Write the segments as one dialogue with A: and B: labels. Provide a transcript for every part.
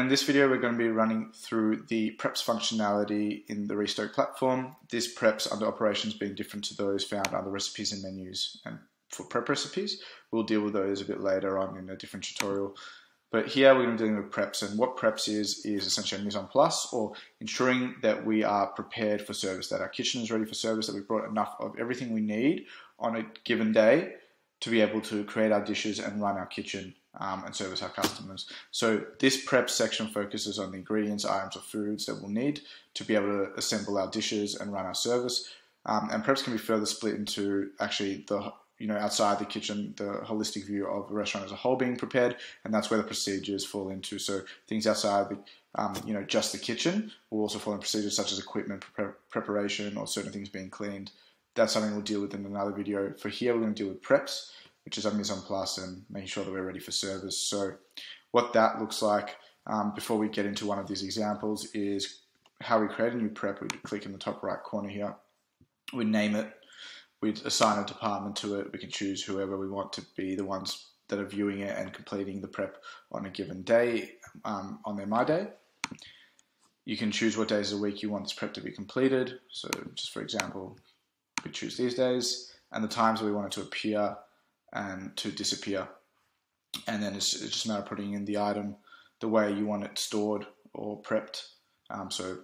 A: in this video, we're going to be running through the preps functionality in the Restoke platform. This preps under operations being different to those found under recipes and menus. And for prep recipes, we'll deal with those a bit later on in a different tutorial. But here we're going to be dealing with preps, and what preps is is essentially a mise en place, or ensuring that we are prepared for service, that our kitchen is ready for service, that we've brought enough of everything we need on a given day to be able to create our dishes and run our kitchen um, and service our customers. So this prep section focuses on the ingredients, items, or foods that we'll need to be able to assemble our dishes and run our service. Um, and preps can be further split into actually the you know outside the kitchen, the holistic view of a restaurant as a whole being prepared, and that's where the procedures fall into. So things outside the um, you know just the kitchen will also fall in procedures such as equipment pre preparation or certain things being cleaned. That's something we'll deal with in another video. For here, we're going to deal with preps which is a mise en place and making sure that we're ready for service. So what that looks like um, before we get into one of these examples is how we create a new prep. We click in the top right corner here. We name it. We assign a department to it. We can choose whoever we want to be the ones that are viewing it and completing the prep on a given day um, on their My Day. You can choose what days of the week you want this prep to be completed. So just for example, we choose these days and the times we want it to appear and to disappear. And then it's, it's just a matter of putting in the item the way you want it stored or prepped. Um, so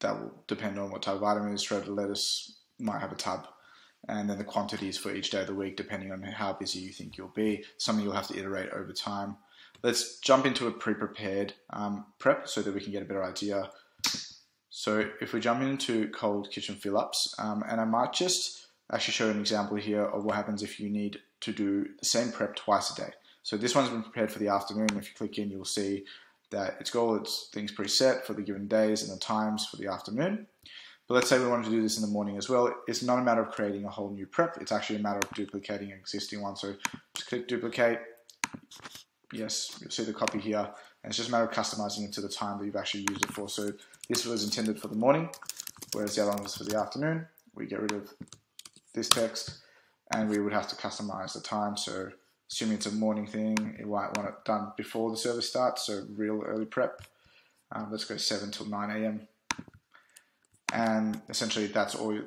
A: that will depend on what type of item it is. Shredded lettuce might have a tab. And then the quantities for each day of the week, depending on how busy you think you'll be. Something you'll have to iterate over time. Let's jump into a pre-prepared um, prep so that we can get a better idea. So if we jump into cold kitchen fill-ups, um, and I might just actually show an example here of what happens if you need to do the same prep twice a day. So this one's been prepared for the afternoon. If you click in, you'll see that it's got all its things preset for the given days and the times for the afternoon. But let's say we wanted to do this in the morning as well. It's not a matter of creating a whole new prep. It's actually a matter of duplicating an existing one. So just click duplicate. Yes, you'll see the copy here. And it's just a matter of customizing it to the time that you've actually used it for. So this was intended for the morning, whereas the other one was for the afternoon. We get rid of this text and we would have to customize the time. So assuming it's a morning thing, you might want it done before the service starts, so real early prep. Um, let's go 7 till 9 a.m. And essentially that's all you,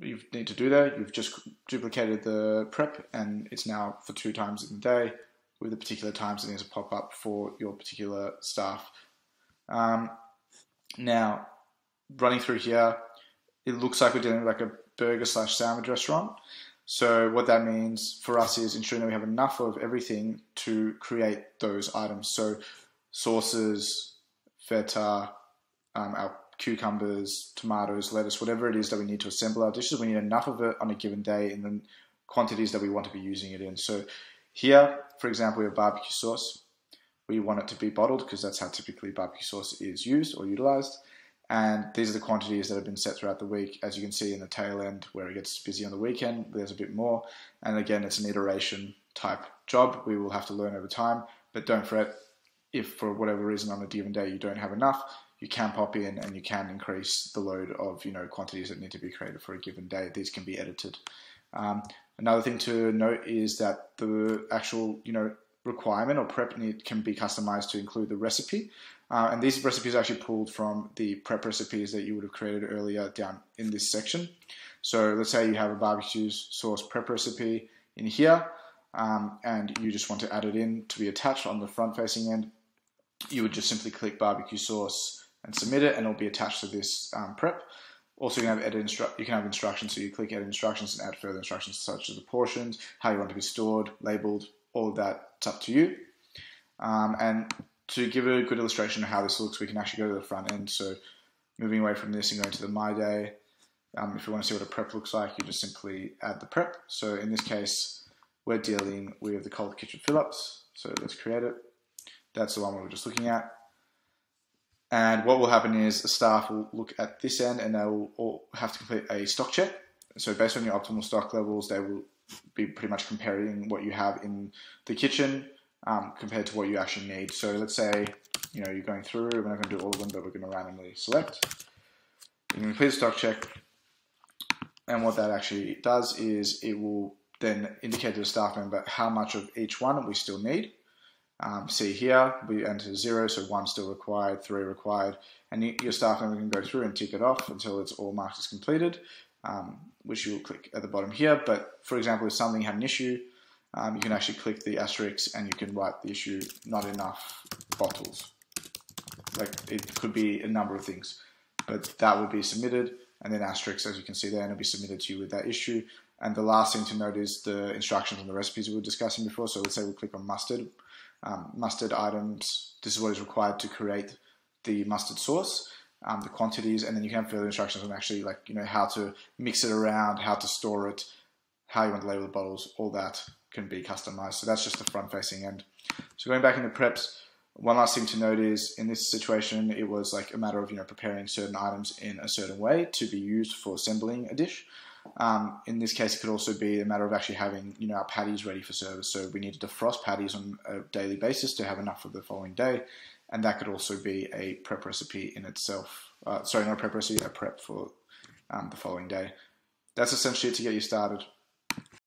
A: you need to do there. You've just duplicated the prep and it's now for two times in the day with the particular times that needs to pop up for your particular staff. Um, now, running through here, it looks like we're dealing with like a burger slash sandwich restaurant. So what that means for us is ensuring that we have enough of everything to create those items. So sauces, feta, um, our cucumbers, tomatoes, lettuce, whatever it is that we need to assemble our dishes, we need enough of it on a given day in the quantities that we want to be using it in. So here, for example, we have barbecue sauce. We want it to be bottled because that's how typically barbecue sauce is used or utilized. And these are the quantities that have been set throughout the week. As you can see in the tail end where it gets busy on the weekend, there's a bit more. And again, it's an iteration type job. We will have to learn over time, but don't fret if for whatever reason on a given day you don't have enough, you can pop in and you can increase the load of you know quantities that need to be created for a given day. These can be edited. Um, another thing to note is that the actual you know requirement or prep need can be customized to include the recipe. Uh, and these recipes are actually pulled from the prep recipes that you would have created earlier down in this section. So let's say you have a barbecue sauce prep recipe in here, um, and you just want to add it in to be attached on the front facing end. You would just simply click barbecue sauce and submit it, and it'll be attached to this um, prep. Also, you can have edit instru- you can have instructions, so you click edit instructions and add further instructions such as the portions, how you want to be stored, labeled, all of that. It's up to you. Um, and to give a good illustration of how this looks, we can actually go to the front end. So moving away from this and going to the My Day, um, if you want to see what a prep looks like, you just simply add the prep. So in this case, we're dealing with the cold kitchen fill-ups. So let's create it. That's the one we were just looking at. And what will happen is the staff will look at this end and they will all have to complete a stock check. So based on your optimal stock levels, they will be pretty much comparing what you have in the kitchen um, compared to what you actually need. So let's say, you know, you're going through, we're not going to do all of them, but we're going to randomly select. You can complete a stock check, and what that actually does is it will then indicate to the staff member how much of each one we still need. Um, see here, we enter zero, so one still required, three required, and you, your staff member can go through and tick it off until it's all marked as completed, um, which you'll click at the bottom here. But for example, if something had an issue, um, you can actually click the asterisk and you can write the issue, not enough bottles. Like it could be a number of things, but that would be submitted and then asterisk, as you can see there, and it'll be submitted to you with that issue. And the last thing to note is the instructions on the recipes we were discussing before. So let's say we click on mustard. Um, mustard items, this is what is required to create the mustard sauce, um, the quantities, and then you can have further instructions on actually like, you know, how to mix it around, how to store it, how you want to label the bottles, all that can be customized. So that's just the front facing end. So going back into preps, one last thing to note is in this situation, it was like a matter of, you know, preparing certain items in a certain way to be used for assembling a dish. Um, in this case, it could also be a matter of actually having you know our patties ready for service. So we need to defrost patties on a daily basis to have enough for the following day, and that could also be a prep recipe in itself. Uh, sorry, not a prep recipe, a prep for um, the following day. That's essentially it to get you started.